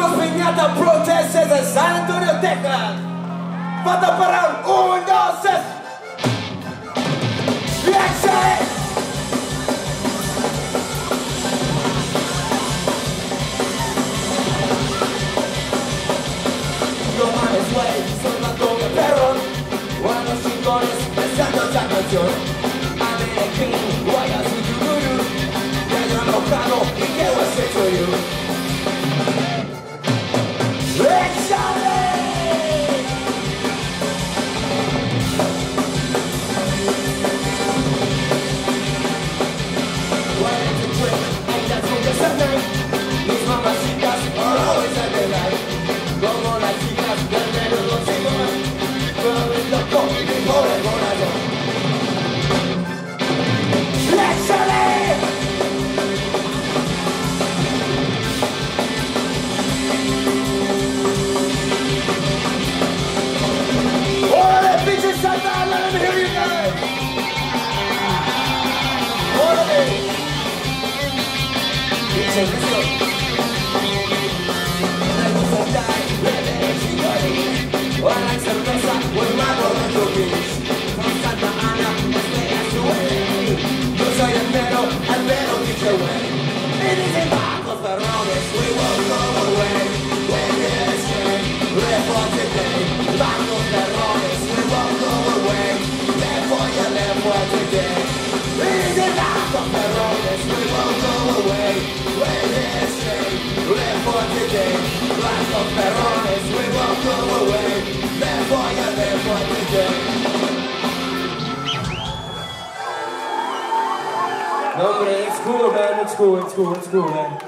Vamos Piñata Protest desde San Antonio, Texas. Falta para un, dos, tres. Y échale. No mames, güey, soy más como perro. Buenos chingones, pensando esta canción. American, why are you do you? Ya yo enojado y qué voy a hacer to you. Live for today. Y dicen bajos perrones, we won't go away. Live for today. Perrones, we won't go away. You, live for today. It's cool, man. It's cool, it's cool, it's cool, man.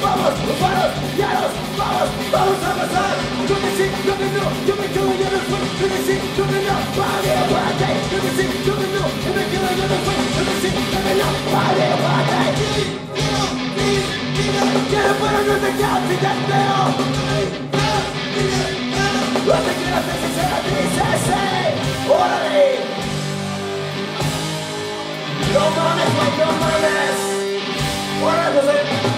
vamos, vamos, llanos, vamos, vamos a pasar. Donde sí, donde no, yo me quedo en el fuego. Donde sí, donde no, vale, vale. Donde sí, donde no, yo me quedo en el fuego. Donde sí, donde no, vale, vale. Quiero para no te quedas sin deseo. No te quedas sin sincera, dices, hey, órale. No mames, no mames. Órale, José.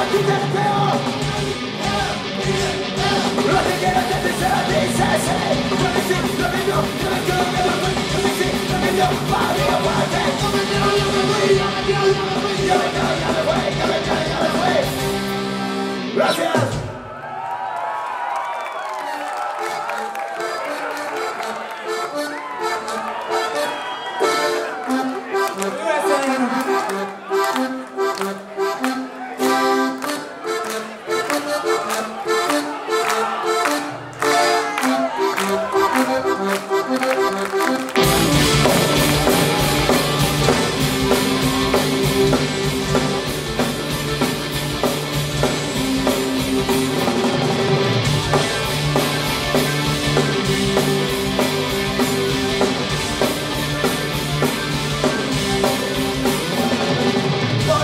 Lord, you just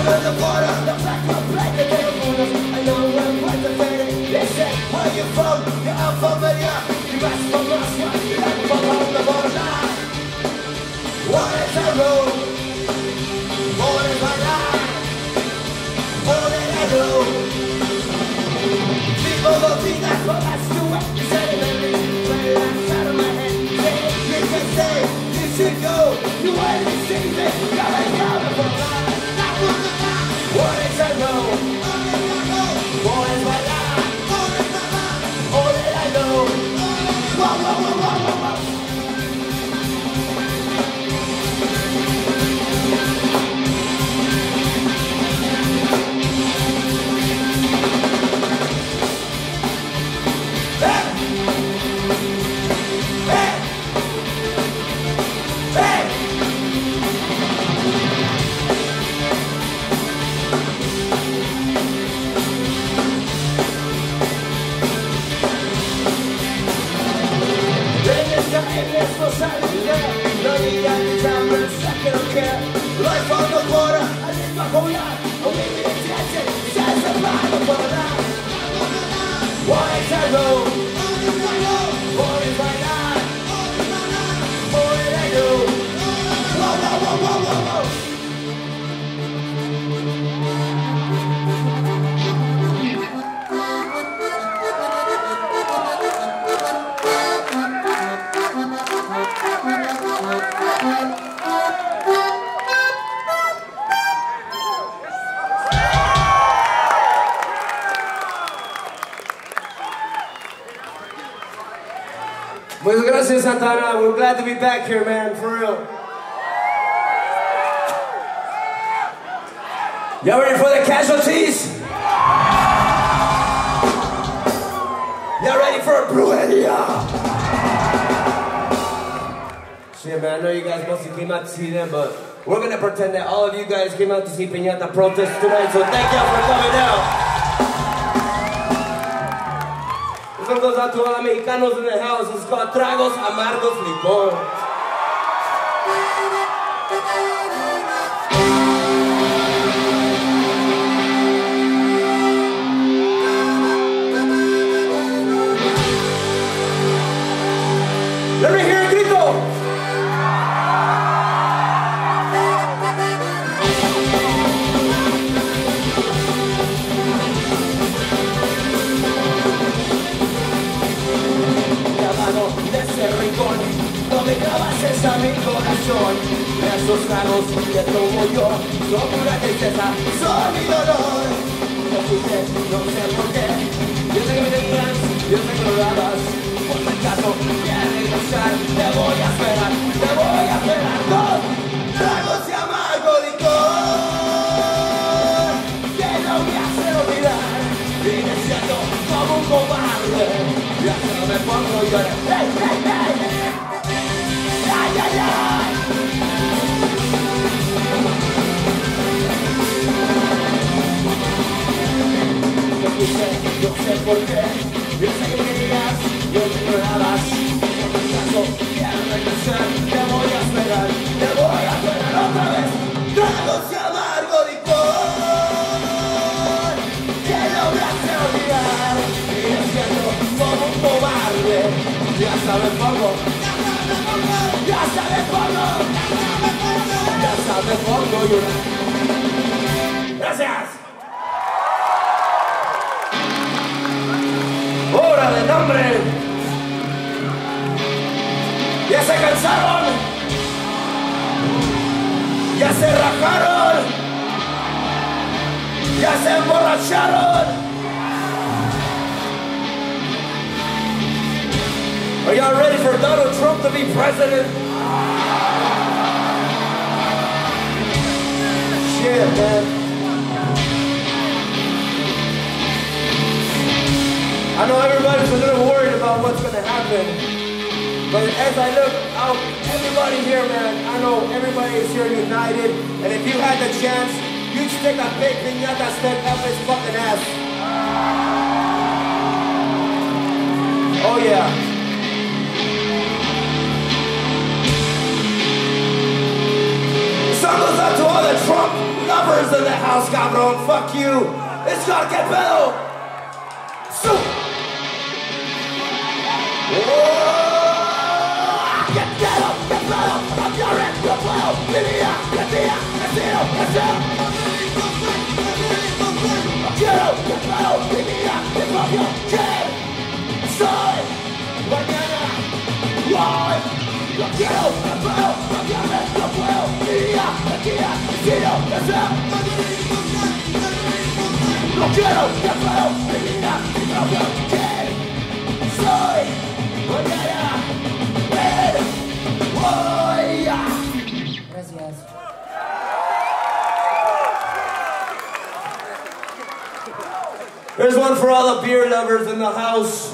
Olha fora. Muchas gracias, Santa Ana. We're glad to be back here, man, for real. Y'all ready for the casualties? Y'all ready for a brujeria? Shit, man, I know you guys mostly came out to see them, but we're gonna pretend that all of you guys came out to see Piñata protest tonight, so thank y'all for coming out. This one goes out to all the Mexicanos in the house. It's called Tragos Amargos Licor. Esos tragos que tomo yo son pura tristeza, son mi dolor. No sé, no sé por qué. Yo sé que me tenías, yo sé que lo. Por si acaso quieres regresar, te voy a esperar, te voy a esperar con tragos de amargo licor. Que no me hace olvidar, y me como un cobarde. Se no me pongo a llorar. ¡Hey, hey, hey! Yo quise, yo sé por qué, yo sé que querías, yo te ignorabas. Por mi caso, quiero regresar, te voy a esperar, te voy a esperar otra vez. Tragos de amargo licor, que me hace olvidar. Y me siento como un cobarde, ya sabes poco, ya sabes poco, ya sabes poco llorar. Gracias. ¿Ya se cansaron? ¿Ya se rajaron? ¿Ya se emborracharon? Are y'all ready for Donald Trump to be president? Shit, man. I know everybody's a little worried about what's gonna happen. But as I look out, everybody here, man, I know everybody is here united. And if you had the chance, you'd stick a big piñata stick up his fucking ass. Oh yeah. Goes to all the Trump lovers in the house, cabrón. Fuck you. It's called Que. No quiero que puedo vivir a mi propio ¿Quién soy? There's one for all the beer lovers in the house.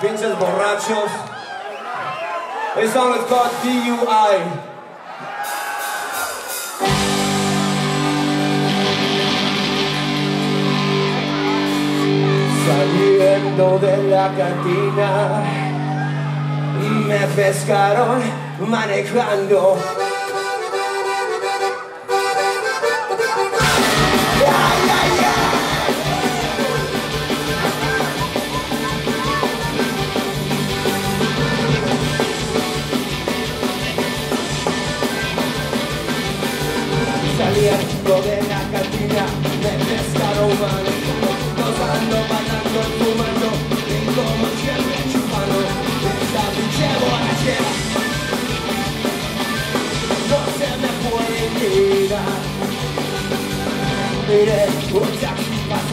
Pinches borrachos. This song is called DUI. Saliendo de la cantina me pescaron manejando. Saliendo de la cantina me pescaron manejando.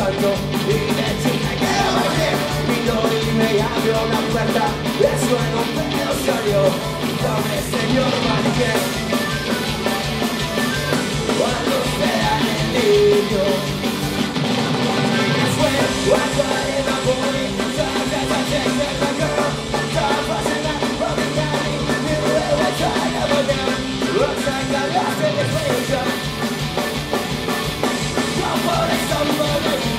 muerto y me chica que bailé Pido y me abrió la puerta Le suena un pedo serio Dame señor Maniquet Cuando sea el niño Looks like I lost the Don't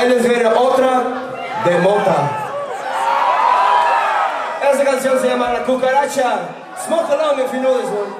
ahí les viene otra de mota. Esta canción se llama Cucaracha. Smoke along if you know this one.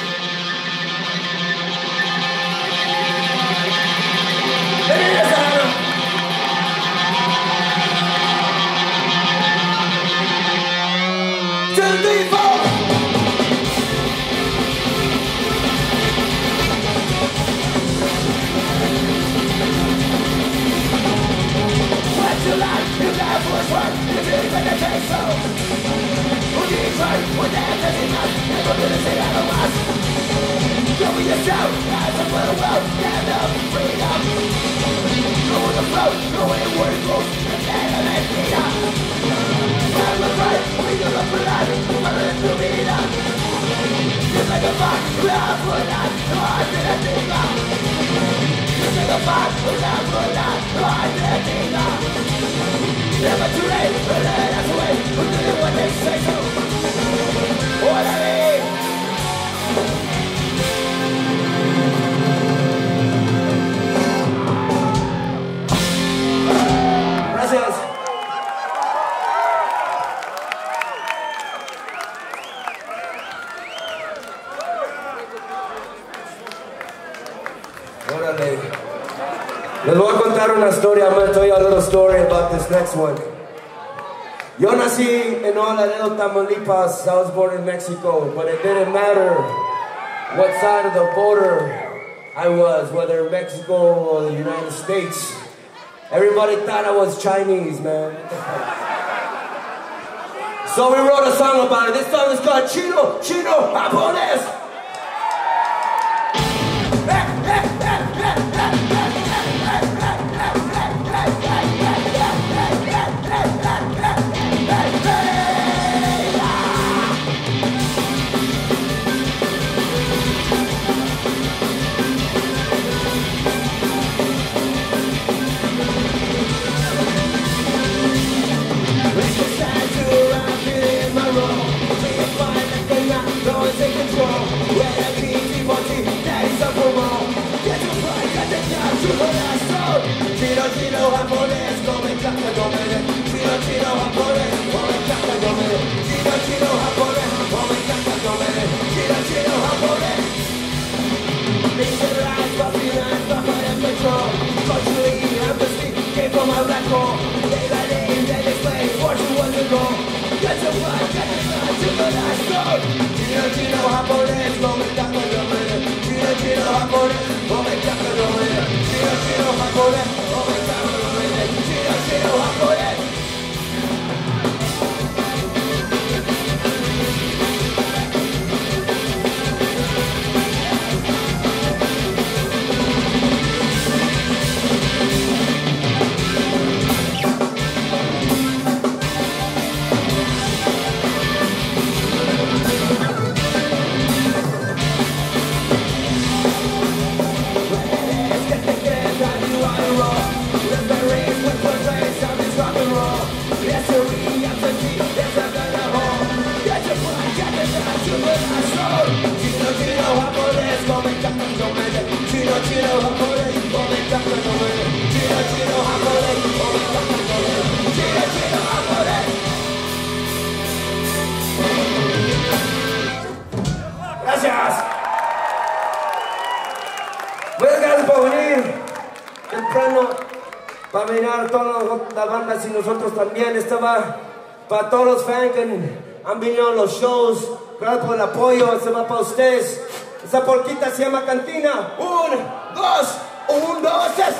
what's right, you did when they say so. Who did right, when that does enough, never gonna say that of us. Go with yourself, as a little world, stand up, freedom. Go with the flow, go where the word goes, and then I let me up. Was right, we do for life, but it's to be done. Just like a fox, we are for that, no, I didn't think of. Just like a fox, we are for that, no, I didn't think of. Never too late, but that's gonna tell you a little story about this next one. Yo nací en Laredo, Tamaulipas. I was born in Mexico, but it didn't matter what side of the border I was, whether Mexico or the United States. Everybody thought I was Chinese, man. So we wrote a song about it. This song is called Chino, Chino, Japonés. Para mirar todas las bandas y nosotros también. Estaba para todos los fans que han venido a los shows. Gracias por el apoyo. Se va para ustedes. Esa porquita se llama Cantina. Un, dos, un, dos, tres.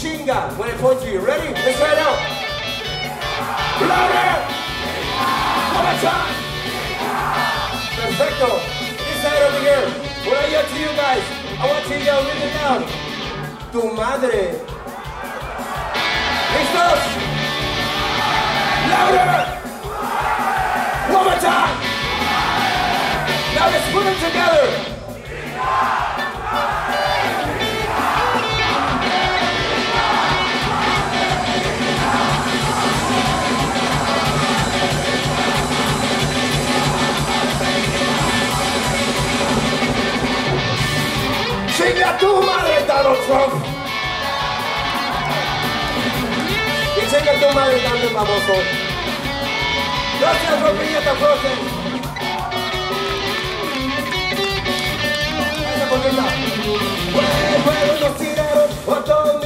Loud, chinga, when I point to you. Ready? Let's try it out. Louder! One more time! Perfecto. This side over here, when I yell to you guys, I want to yell really loud. Tu madre. ¿Listos? Louder! One more time! Now let's put them together. you marry Donald Trump? Dicen que tú madre también, famoso. Gracias, Ropiñeta Frozen. Esa ponerla. Fue, fue